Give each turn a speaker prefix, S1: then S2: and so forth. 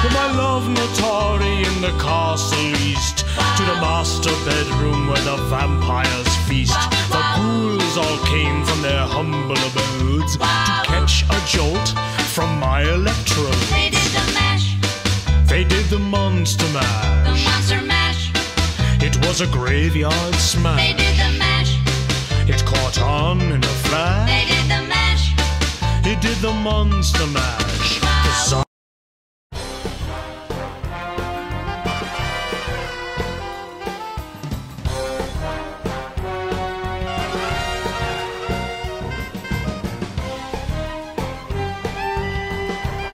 S1: From my love Natari in the castle east to the master bedroom where the vampires feast. The ghouls all came from their humble abodes to catch a jolt from my electrode.
S2: They did the mash,
S1: They did the monster mash.
S2: the monster mash.
S1: It was a graveyard smash.
S2: They did the mash,
S1: It caught on in a flash.
S2: they did the mash.
S1: He did the monster mash.